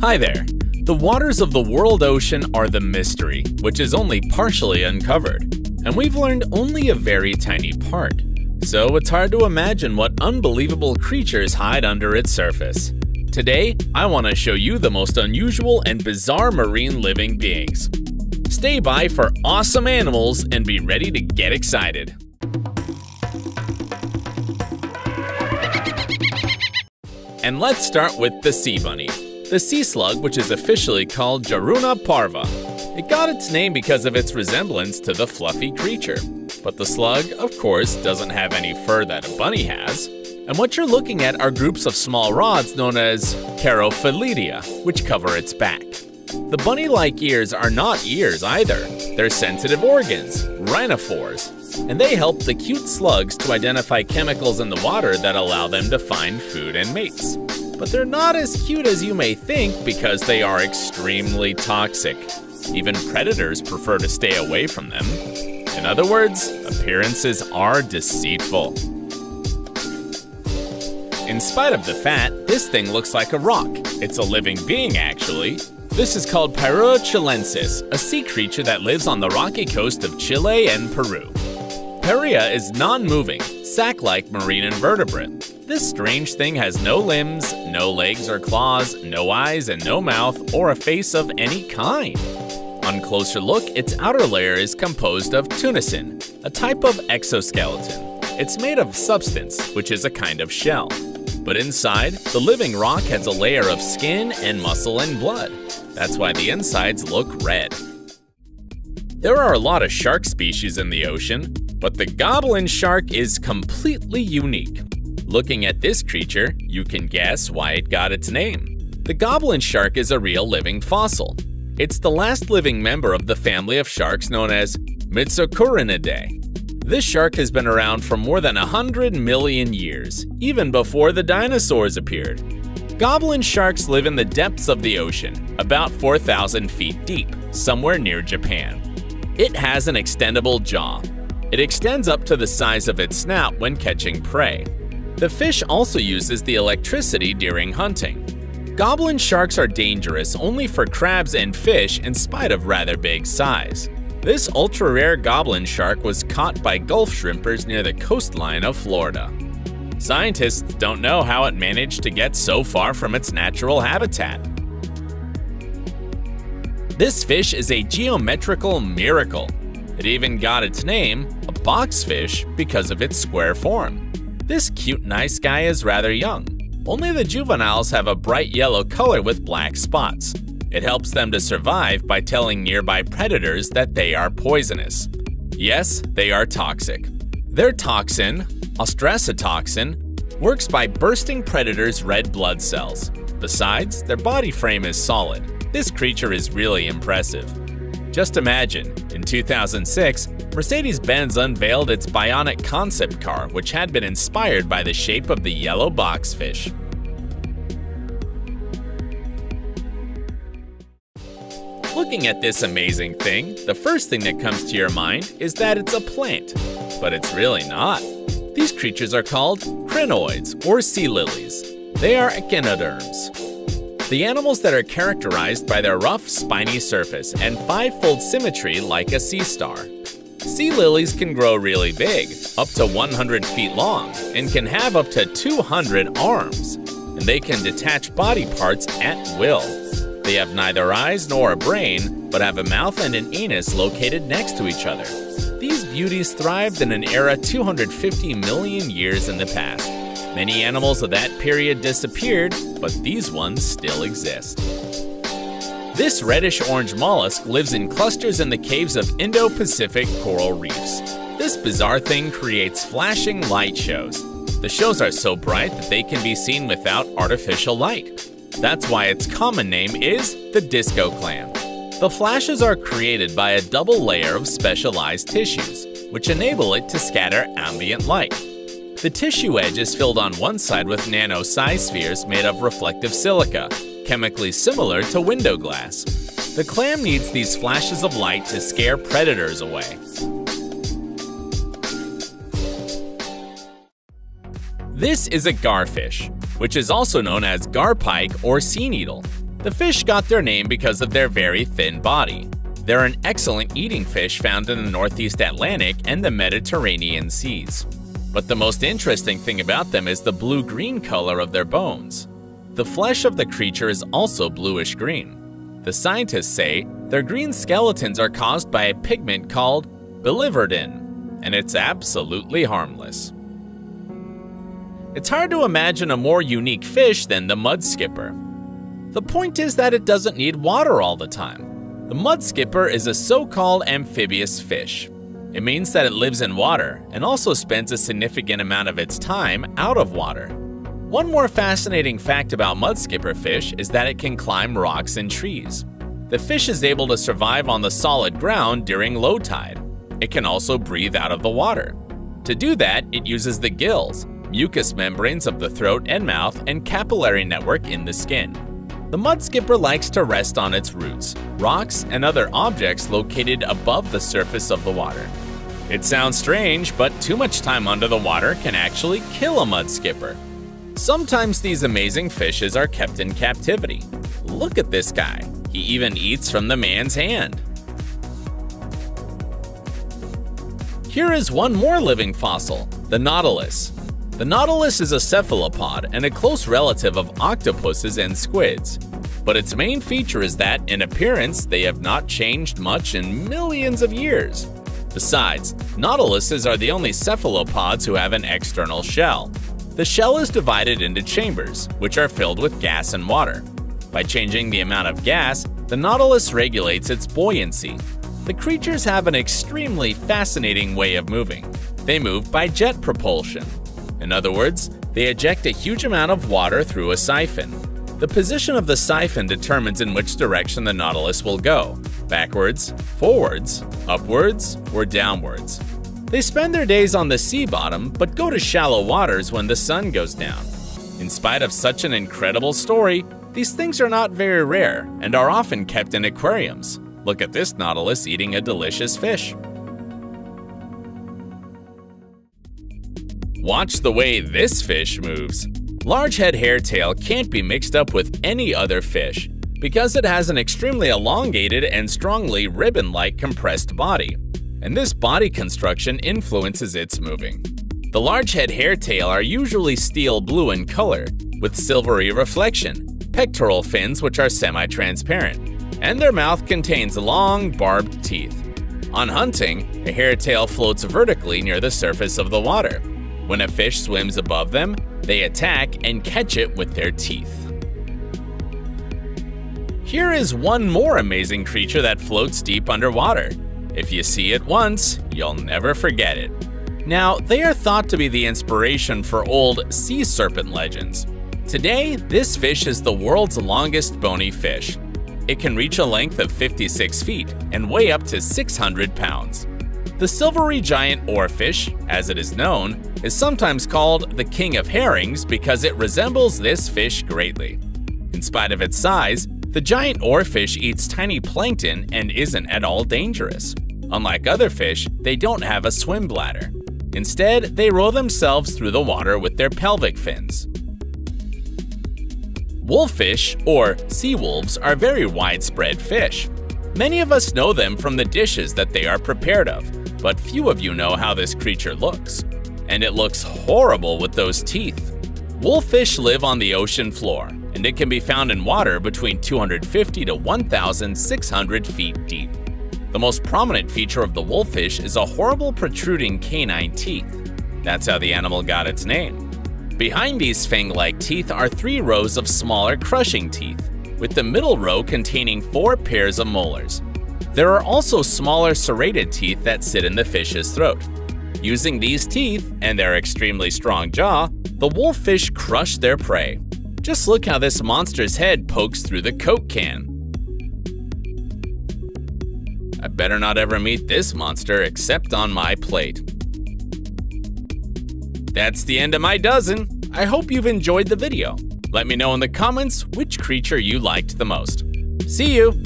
Hi there. The waters of the world ocean are the mystery, which is only partially uncovered, and we've learned only a very tiny part. So it's hard to imagine what unbelievable creatures hide under its surface. Today, I want to show you the most unusual and bizarre marine living beings. Stay by for awesome animals and be ready to get excited. And let's start with the sea bunny the sea slug, which is officially called Jorunna parva. It got its name because of its resemblance to the fluffy creature. But the slug, of course, doesn't have any fur that a bunny has. And what you're looking at are groups of small rods known as caryophyllidia, which cover its back. The bunny-like ears are not ears either. They're sensitive organs, rhinophores, and they help the cute slugs to identify chemicals in the water that allow them to find food and mates but they're not as cute as you may think because they are extremely toxic. Even predators prefer to stay away from them. In other words, appearances are deceitful. In spite of the fat, this thing looks like a rock. It's a living being, actually. This is called Pyura chilensis, a sea creature that lives on the rocky coast of Chile and Peru. Pyrrhua is non-moving, sac-like marine invertebrate. This strange thing has no limbs, no legs or claws, no eyes and no mouth or a face of any kind. On closer look, its outer layer is composed of tunicin, a type of exoskeleton. It's made of substance, which is a kind of shell. But inside, the living rock has a layer of skin and muscle and blood. That's why the insides look red. There are a lot of shark species in the ocean, but the goblin shark is completely unique. Looking at this creature, you can guess why it got its name. The goblin shark is a real living fossil. It's the last living member of the family of sharks known as Mitsukurinidae. This shark has been around for more than 100 million years, even before the dinosaurs appeared. Goblin sharks live in the depths of the ocean, about 4,000 feet deep, somewhere near Japan. It has an extendable jaw. It extends up to the size of its snout when catching prey. The fish also uses the electricity during hunting. Goblin sharks are dangerous only for crabs and fish in spite of rather big size. This ultra-rare goblin shark was caught by Gulf shrimpers near the coastline of Florida. Scientists don't know how it managed to get so far from its natural habitat. This fish is a geometrical miracle. It even got its name, a boxfish, because of its square form. This cute nice guy is rather young. Only the juveniles have a bright yellow color with black spots. It helps them to survive by telling nearby predators that they are poisonous. Yes, they are toxic. Their toxin, ostracitoxin, works by bursting predators' red blood cells. Besides, their body frame is solid. This creature is really impressive. Just imagine, in 2006, Mercedes-Benz unveiled its Bionic concept car, which had been inspired by the shape of the yellow boxfish. Looking at this amazing thing, the first thing that comes to your mind is that it's a plant, but it's really not. These creatures are called crinoids, or sea lilies. They are echinoderms, the animals that are characterized by their rough, spiny surface and five-fold symmetry like a sea star. Sea lilies can grow really big, up to 100 feet long, and can have up to 200 arms. And they can detach body parts at will. They have neither eyes nor a brain, but have a mouth and an anus located next to each other. These beauties thrived in an era 250 million years in the past. Many animals of that period disappeared, but these ones still exist. This reddish-orange mollusk lives in clusters in the caves of Indo-Pacific coral reefs. This bizarre thing creates flashing light shows. The shows are so bright that they can be seen without artificial light. That's why its common name is the disco clam. The flashes are created by a double layer of specialized tissues, which enable it to scatter ambient light. The tissue edge is filled on one side with nano size spheres made of reflective silica, chemically similar to window glass. The clam needs these flashes of light to scare predators away. This is a garfish, which is also known as garpike or sea needle. The fish got their name because of their very thin body. They're an excellent eating fish found in the Northeast Atlantic and the Mediterranean seas. But the most interesting thing about them is the blue-green color of their bones. The flesh of the creature is also bluish-green. The scientists say their green skeletons are caused by a pigment called biliverdin, and it's absolutely harmless. It's hard to imagine a more unique fish than the mud skipper. The point is that it doesn't need water all the time. The mud skipper is a so-called amphibious fish. It means that it lives in water and also spends a significant amount of its time out of water. One more fascinating fact about mudskipper fish is that it can climb rocks and trees. The fish is able to survive on the solid ground during low tide. It can also breathe out of the water. To do that, it uses the gills, mucous membranes of the throat and mouth, and capillary network in the skin. The mudskipper likes to rest on its roots, rocks, and other objects located above the surface of the water. It sounds strange, but too much time under the water can actually kill a mud skipper. Sometimes these amazing fishes are kept in captivity. Look at this guy. He even eats from the man's hand. Here is one more living fossil, the nautilus. The nautilus is a cephalopod and a close relative of octopuses and squids. But its main feature is that, in appearance, they have not changed much in millions of years. Besides, nautiluses are the only cephalopods who have an external shell. The shell is divided into chambers, which are filled with gas and water. By changing the amount of gas, the nautilus regulates its buoyancy. The creatures have an extremely fascinating way of moving. They move by jet propulsion. In other words, they eject a huge amount of water through a siphon. The position of the siphon determines in which direction the Nautilus will go backwards, forwards, upwards, or downwards. They spend their days on the sea bottom, but go to shallow waters when the sun goes down. In spite of such an incredible story, these things are not very rare and are often kept in aquariums. Look at this Nautilus eating a delicious fish. Watch the way this fish moves. Large Largehead hairtail can't be mixed up with any other fish because it has an extremely elongated and strongly ribbon-like compressed body, and this body construction influences its moving. The large largehead hairtail are usually steel blue in color, with silvery reflection, pectoral fins which are semi-transparent, and their mouth contains long, barbed teeth. On hunting, a hairtail floats vertically near the surface of the water, when a fish swims above them, they attack and catch it with their teeth. Here is one more amazing creature that floats deep underwater. If you see it once, you'll never forget it. Now, they are thought to be the inspiration for old sea serpent legends. Today, this fish is the world's longest bony fish. It can reach a length of 56 feet and weigh up to 600 pounds. The silvery giant oarfish, as it is known, is sometimes called the king of herrings because it resembles this fish greatly. In spite of its size, the giant oarfish eats tiny plankton and isn't at all dangerous. Unlike other fish, they don't have a swim bladder. Instead, they roll themselves through the water with their pelvic fins. Wolffish, or sea wolves, are very widespread fish. Many of us know them from the dishes that they are prepared of, but few of you know how this creature looks. And it looks horrible with those teeth. Wolffish live on the ocean floor, and it can be found in water between 250 to 1,600 feet deep. The most prominent feature of the wolffish is a horrible protruding canine teeth. That's how the animal got its name. Behind these fang-like teeth are three rows of smaller crushing teeth, with the middle row containing four pairs of molars. There are also smaller serrated teeth that sit in the fish's throat. Using these teeth and their extremely strong jaw, the wolffish crush their prey. Just look how this monster's head pokes through the Coke can. I better not ever meet this monster except on my plate. That's the end of my dozen. I hope you've enjoyed the video. Let me know in the comments which creature you liked the most. See you!